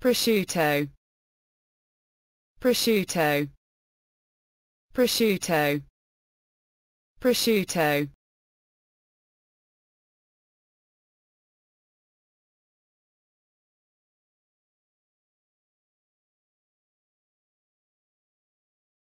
prosciutto. Prosciutto. Prosciutto. Prosciutto.